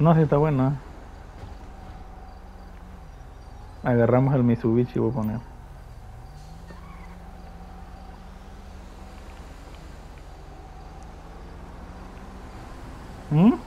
No, sí está bueno. ¿eh? Agarramos el Mitsubishi, voy a poner. ¿Mm?